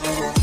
Whenever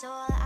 soul,